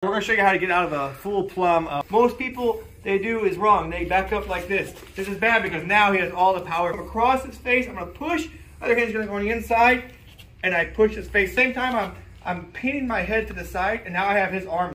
We're gonna show you how to get out of a full plum. Uh, most people, they do is wrong. They back up like this. This is bad because now he has all the power across his face. I'm gonna push, other hand's gonna go on the inside, and I push his face. Same time, I'm, I'm pinning my head to the side, and now I have his arm